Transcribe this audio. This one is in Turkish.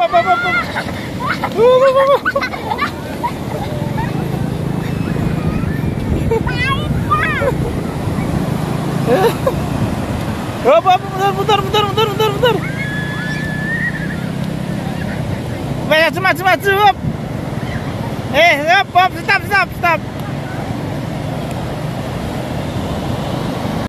hop hop hop. Hop, hop, hop, hop. Hop hop mundur mundur mundur mundur mundur mundur. Maju maju maju. Eh hop hop stop stop stop.